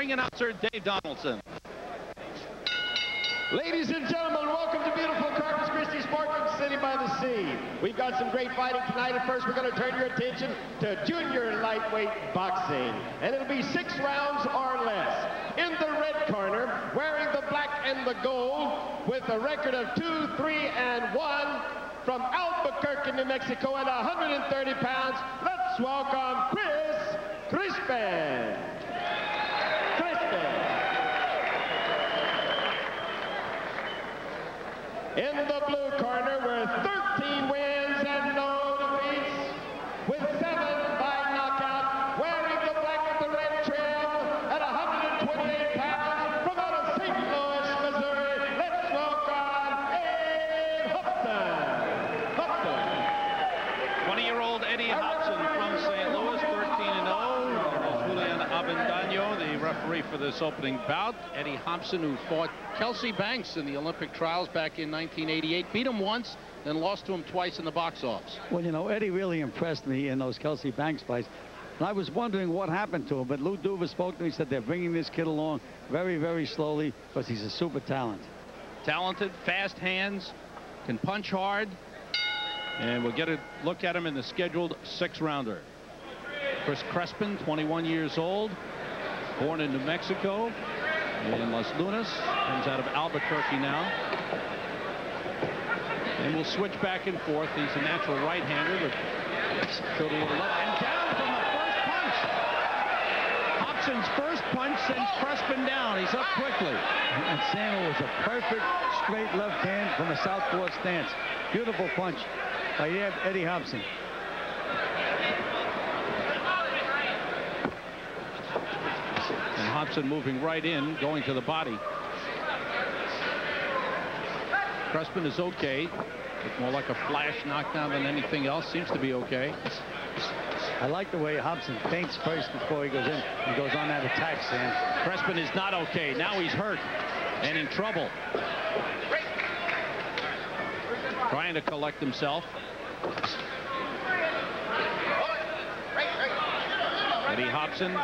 ring announcer Dave Donaldson. Ladies and gentlemen, welcome to beautiful Corpus Christi Sportsman City by the Sea. We've got some great fighting tonight. At first, we're going to turn your attention to junior lightweight boxing. And it'll be six rounds or less. In the red corner, wearing the black and the gold, with a record of two, three, and one, from Albuquerque, New Mexico, at 130 pounds, let's welcome Chris. Crespin. In the blue corner this opening bout. Eddie Hopson, who fought Kelsey Banks in the Olympic trials back in 1988, beat him once, then lost to him twice in the box offs. Well, you know, Eddie really impressed me in those Kelsey Banks fights. And I was wondering what happened to him, but Lou Duva spoke to me, said they're bringing this kid along very, very slowly because he's a super talent. Talented, fast hands, can punch hard, and we'll get a look at him in the scheduled six-rounder. Chris Crespin, 21 years old, born in New Mexico, in Los Lunas, comes out of Albuquerque now. And we'll switch back and forth. He's a natural right-hander, but go to the left and down from the first punch. Hopson's first punch sends Crespin down. He's up quickly. And Sam was a perfect straight left hand from a southpaw stance. Beautiful punch by Eddie Hopson. And Hopson moving right in, going to the body. Crespin is okay. It's more like a flash knockdown than anything else. Seems to be okay. I like the way Hopson feints first before he goes in. He goes on that attack, Sam. Crespin is not okay. Now he's hurt and in trouble. Trying to collect himself. Eddie Hopson.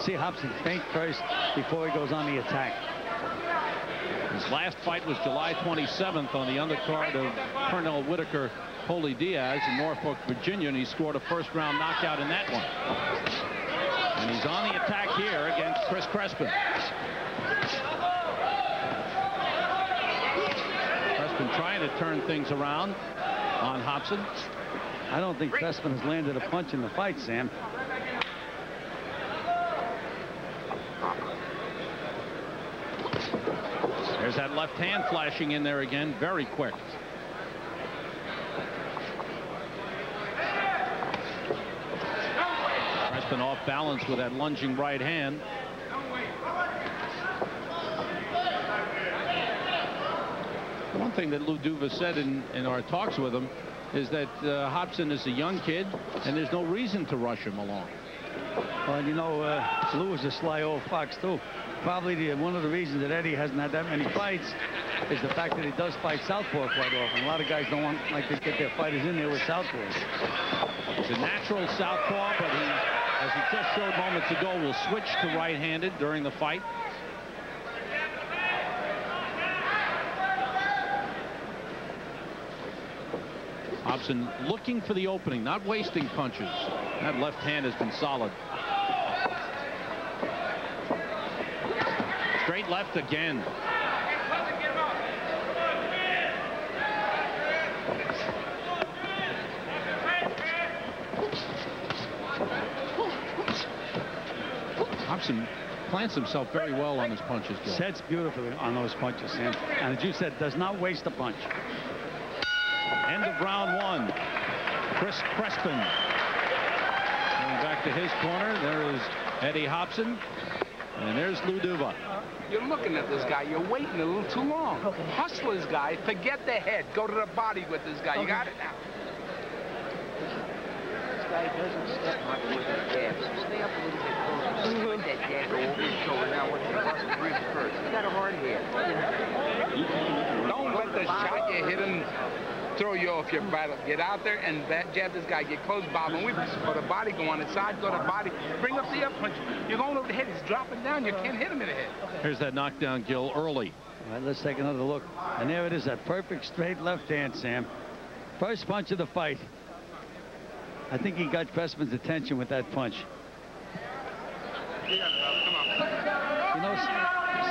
You see Hopson feint first before he goes on the attack. His last fight was July 27th on the undercard of Pernell Whitaker Poli Diaz in Norfolk, Virginia, and he scored a first round knockout in that one. And he's on the attack here against Chris Crespin. Crespin trying to turn things around on Hopson. I don't think Crespin has landed a punch in the fight, Sam. There's that left hand flashing in there again, very quick. Crespin off balance with that lunging right hand. One thing that Lou Duva said in, in our talks with him is that uh, Hopson is a young kid, and there's no reason to rush him along. Well, you know, uh, Lou is a sly old fox, too. Probably the, one of the reasons that Eddie hasn't had that many fights is the fact that he does fight southpaw quite often. A lot of guys don't want like to get their fighters in there with southpaws. He's a natural southpaw, but he, as he just showed moments ago, will switch to right-handed during the fight. Hopson looking for the opening, not wasting punches. That left hand has been solid. Straight left again. Hopson plants himself very well on his punches. Sets beautifully on those punches, Sam. And as you said, does not waste a punch. End of round one. Chris Crespin. Going back to his corner. There is Eddie Hopson. And there's Lou Duva. You're looking at this guy. You're waiting a little too long. Okay. Hustle this guy. Forget the head. Go to the body with this guy. You got it now. This guy doesn't step much with his jabs. Stay up a little bit closer. Let that jab go over his shoulder. Now watch him bust the ribs first. He's got a hard head. Don't let the shot you hit him throw you off your battle. Get out there and jab this guy. Get close, bob and weave. Or the body go on the side, go to the body. Bring up the up punch. You're going over the head. He's dropping down. You can't hit him in the head. Here's that knockdown, Gil, early. All right, let's take another look. And there it is, that perfect straight left hand, Sam. First punch of the fight. I think he got Crespin's attention with that punch. You know,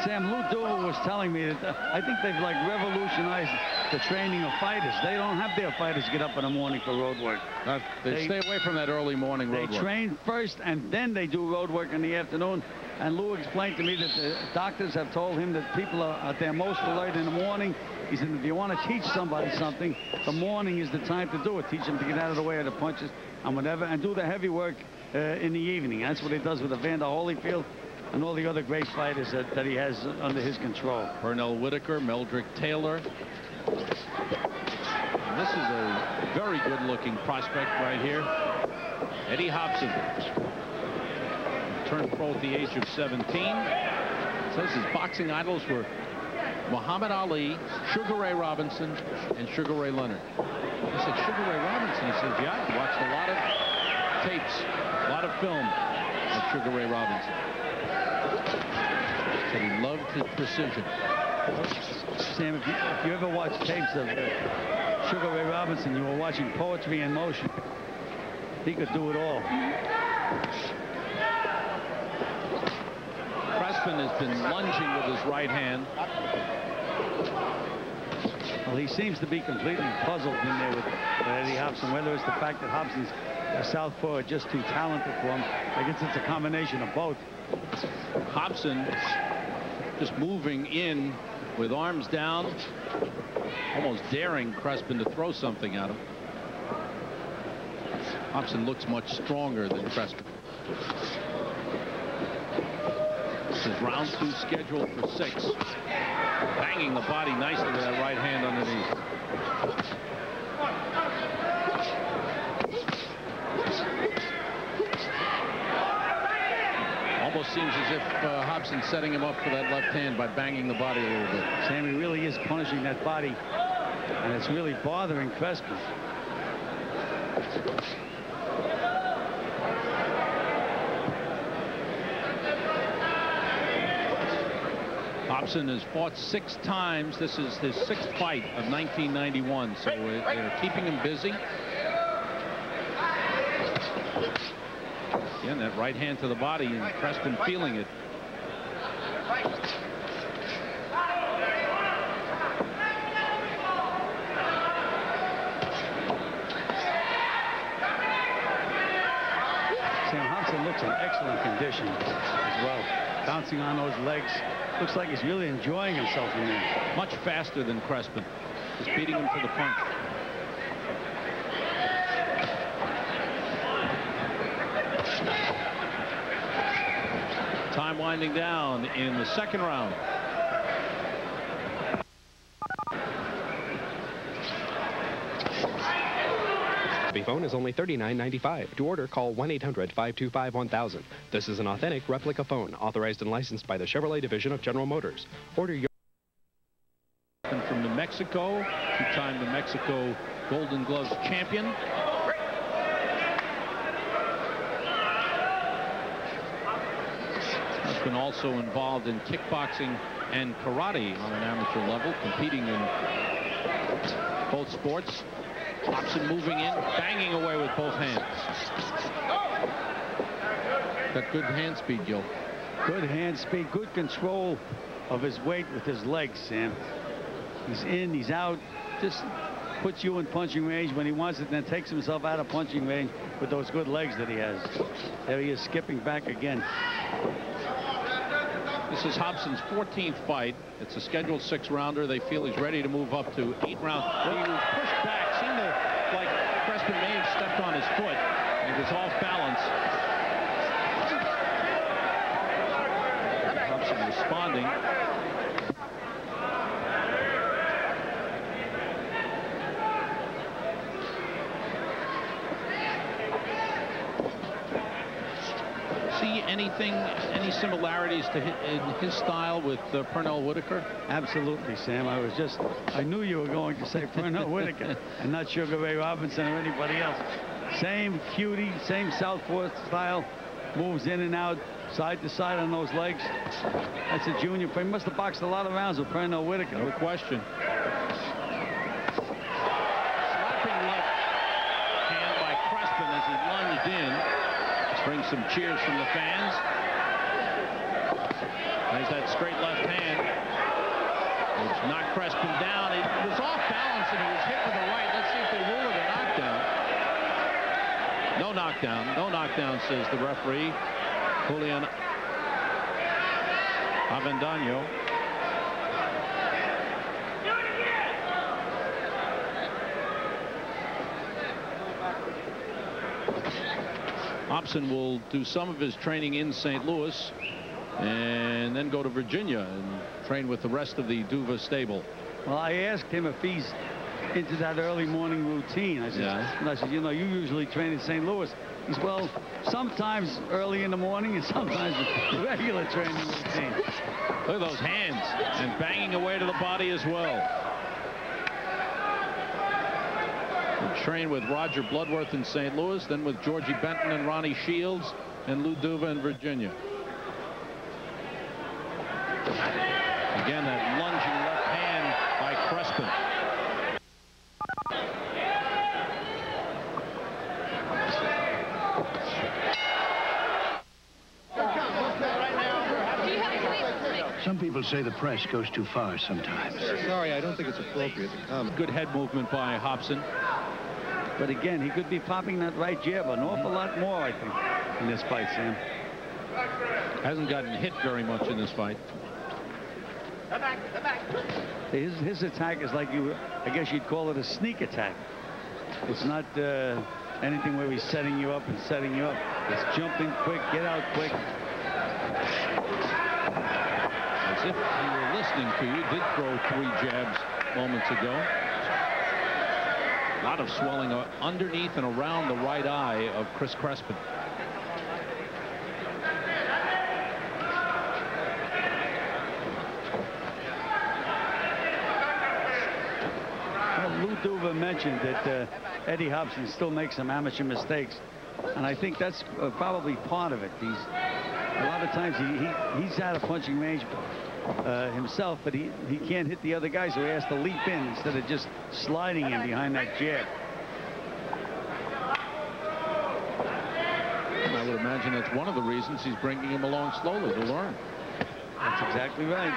Sam Lou Duva was telling me that uh, I think they've like revolutionized the training of fighters. They don't have their fighters get up in the morning for road work. Uh, they, they, stay away from that early morning road they work. They train first and then they do road work in the afternoon. And Lou explained to me that the doctors have told him that people are at their most alert in the morning. He said, if you want to teach somebody something, the morning is the time to do it. Teach them to get out of the way of the punches and whatever, and do the heavy work uh, in the evening. That's what he does with Evander Holyfield and all the other great fighters that, that he has under his control. Pernell Whitaker, Meldrick Taylor. And this is a very good-looking prospect right here. Eddie Hopson turned pro at the age of 17. Says his boxing idols were Muhammad Ali, Sugar Ray Robinson, and Sugar Ray Leonard. I said, Sugar Ray Robinson? He said, yeah, I watched a lot of tapes, a lot of film of Sugar Ray Robinson. Said he loved his precision. Sam, if you, if you ever watch tapes of uh, Sugar Ray Robinson, you were watching poetry in motion. He could do it all. Crespin has been lunging with his right hand. Well, he seems to be completely puzzled in there with, Eddie Hopson, whether it's the fact that Hopson's a southpaw or just too talented for him. I guess it's a combination of both. Hopson just moving in with arms down, almost daring Crespin to throw something at him. Hopson looks much stronger than Crespin. This is round two scheduled for six. Banging the body nicely with that right hand underneath. Seems as if uh, Hopson's setting him up for that left hand by banging the body a little bit. Sammy really is punishing that body, and it's really bothering Crespin. Hopson has fought six times. This is his sixth fight of 1991, so they're keeping him busy. Again, that right hand to the body, and Crespin feeling it. Sam Hopson looks in excellent condition as well. Bouncing on those legs, Looks like he's really enjoying himself in there. Much faster than Crespin. Just beating him to the punch. Time winding down in the second round. The phone is only $39.95. To order, call 1-800-525-1000. This is an authentic replica phone, authorized and licensed by the Chevrolet Division of General Motors. Order your... From New Mexico, two-time New Mexico Golden Gloves champion. Been also involved in kickboxing and karate on an amateur level, competing in both sports. Hopson moving in, banging away with both hands. Got good hand speed, Gil. Good hand speed, good control of his weight with his legs, Sam. He's in, he's out, just puts you in punching range when he wants it, then takes himself out of punching range with those good legs that he has. There he is skipping back again. This is Hopson's 14th fight. It's a scheduled six-rounder. They feel he's ready to move up to eight rounds. He was pushed back. Seemed to, like Crespin may have stepped on his foot. He was off balance. Hopson responding. Anything, any similarities to his, in his style with uh, Pernell Whitaker? Absolutely, Sam. I was just, I knew you were going to say Pernell Whitaker and not Sugar Ray Robinson or anybody else. Same cutie, same southpaw style, moves in and out, side to side on those legs. That's a junior. He must have boxed a lot of rounds with Pernell Whitaker. No question. Some cheers from the fans. There's that straight left hand. Which knocked Crespin down. It was off balance and he was hit with the right. Let's see if they rule it a knockdown. No knockdown. No knockdown, says the referee. Julian Avendaño. Hopson will do some of his training in St. Louis and then go to Virginia and train with the rest of the Duva stable. Well, I asked him if he's into that early morning routine. I said, Yeah. and I said, you know, you usually train in St. Louis. He said, well, sometimes early in the morning and sometimes regular training routine. Look at those hands and banging away to the body as well. He trained with Roger Bloodworth in St. Louis, then with Georgie Benton and Ronnie Shields and Lou Duva in Virginia. Again, that lunging left hand by Crespin. Some people say the press goes too far sometimes. Sorry, I don't think it's appropriate to comment. Good head movement by Hopson. But again, he could be popping that right jab an awful lot more, I think, in this fight, Sam. Hasn't gotten hit very much in this fight. His, his attack is like you, I guess you'd call it a sneak attack. It's not uh, anything where he's setting you up and setting you up. It's jumping quick, get out quick. As if he were listening to you, did throw three jabs moments ago. A lot of swelling underneath and around the right eye of Chris Crespin. Lou Duva mentioned that uh, Eddie Hopson still makes some amateur mistakes. And I think that's uh, probably part of it. He's a lot of times he, he he's out of punching range uh, himself, but he he can't hit the other guy, so he has to leap in instead of just sliding in behind that jab. And I would imagine that's one of the reasons he's bringing him along slowly to learn. That's exactly right.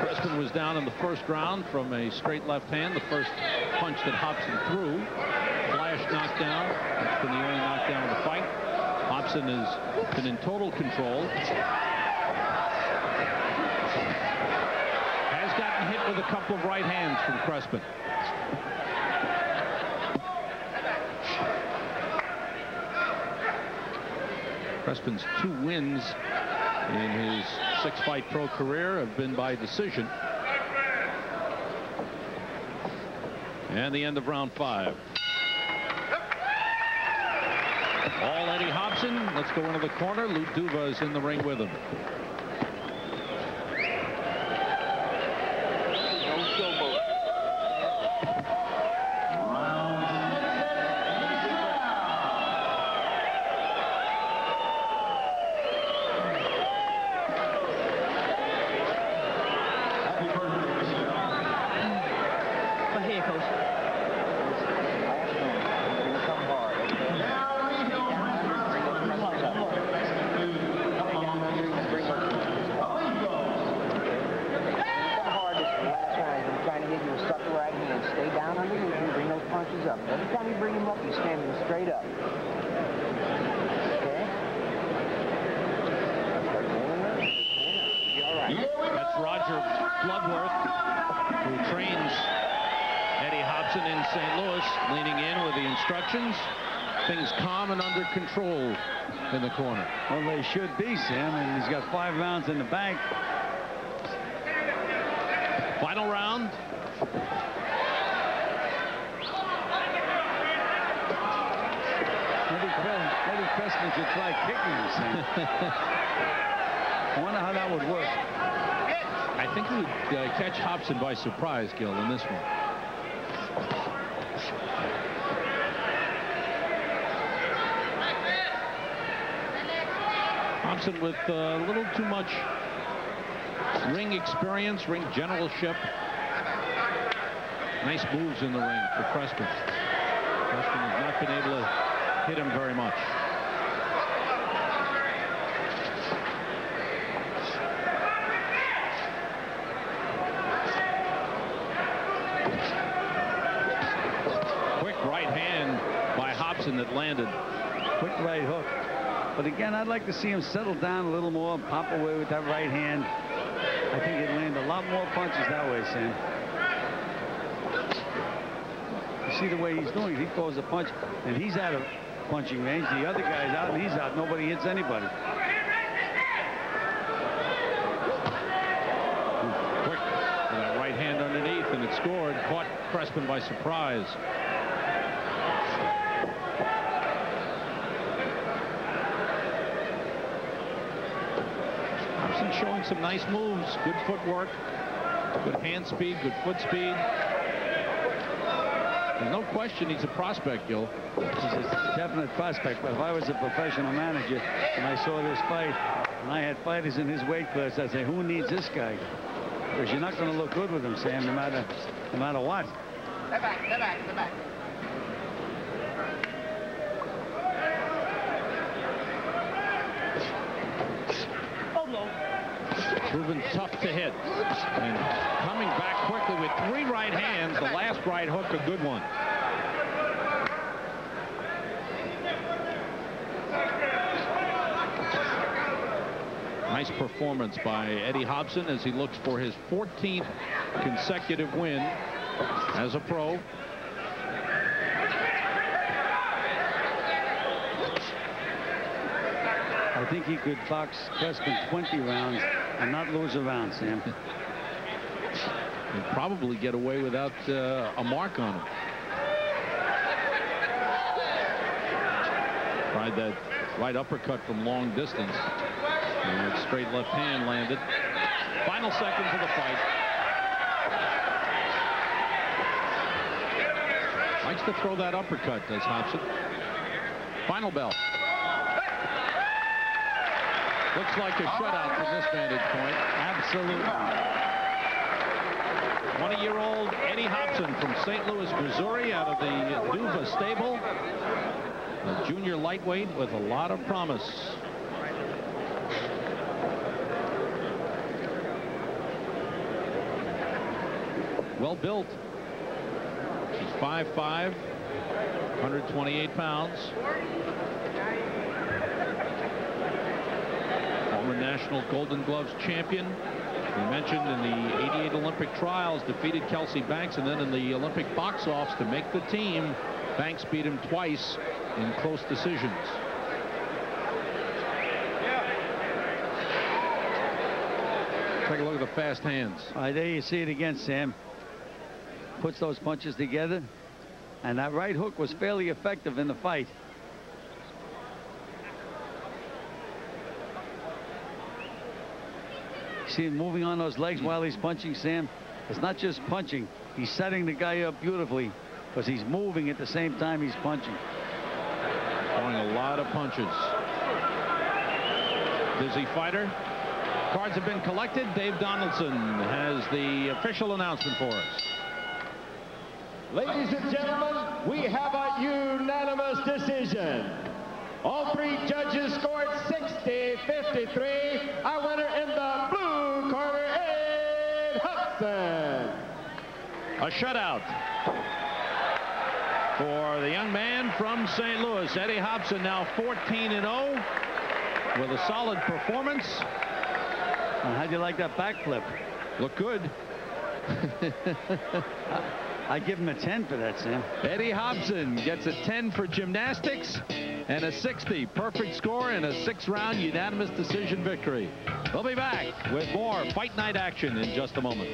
Crespin was down in the first round from a straight left hand. The first punch that Hopson threw. Flash knockdown. That's been the only knockdown of the fight. Hopson has been in total control. Has gotten hit with a couple of right hands from Crespin. Crespin's two wins in his six-fight pro career have been by decision. And the end of round five. All Eddie Hopson. Let's go into the corner. Lou Duva is in the ring with him. But here, coach. I'm trying to get you a sucker right hand. Stay down underneath him, bring those punches up. Every time you bring him up, he's standing straight up. Okay? Start going up. Be all right. That's Roger Bloodworth, who trains Eddie Hopson in St. Louis, leaning in with the instructions. things calm and under control in the corner. Well, they should be, Sam, and he's got five rounds in the bank. Final round. Should try kicking him, Sam. I wonder how that would work. I think he would uh, catch Hopson by surprise, Gil, in this one. Hopson with uh, a little too much ring experience, ring generalship. Nice moves in the ring for Crespin. Crespin has not been able to hit him very much. Quick right hand that landed. Quick right hook. But again, I'd like to see him settle down a little more, pop away with that right hand. I think he'd land a lot more punches that way, Sam. You see the way he's doing it. He throws a punch, and he's out of punching range. The other guy's out, and he's out. Nobody hits anybody. Quick for that right hand underneath, and it scored. Caught Crespin by surprise. Hopson showing some nice moves, good footwork, good hand speed, good foot speed. There's no question he's a prospect, Gil. He's a definite prospect, but if I was a professional manager and I saw this fight, and I had fighters in his weight class, I'd say, who needs this guy? Because you're not going to look good with him, Sam, no matter, no matter what. Step back, step back, step back. Tough to hit. And coming back quickly with three right hands. The last right hook, a good one. Nice performance by Eddie Hopson as he looks for his 14th consecutive win as a pro. I think he could box Crespin 20 rounds and not lose a round, Sam. And probably get away without uh, a mark on him. Tried that right uppercut from long distance. And that straight left hand landed. Final seconds of the fight. Likes to throw that uppercut, does Hopson. Final bell. Looks like a shutout from this vantage point. Absolutely. 20-year-old Eddie Hopson from St. Louis, Missouri, out of the Duva stable. A junior lightweight with a lot of promise. Well built. He's 5'5", 128 pounds. Former national Golden Gloves champion. We mentioned in the 88 Olympic trials defeated Kelsey Banks and then in the Olympic box offs to make the team. Banks beat him twice in close decisions. Take a look at the fast hands. All right, there you see it again, Sam. Puts those punches together. And that right hook was fairly effective in the fight. See him moving on those legs while he's punching, Sam? It's not just punching. He's setting the guy up beautifully because he's moving at the same time he's punching. Throwing a lot of punches. Busy fighter. Cards have been collected. Dave Donaldson has the official announcement for us. Ladies and gentlemen, we have a unanimous decision. All three judges scored 60-53. Our winner in the blue corner, Ed Hopson. A shutout for the young man from St. Louis. Eddie Hopson now 14 and 0 with a solid performance. And how'd you like that backflip? Look good. I give him a 10 for that, Sam. Eddie Hopson gets a 10 for gymnastics and a 60. Perfect score and a six-round unanimous decision victory. We'll be back with more Fight Night action in just a moment.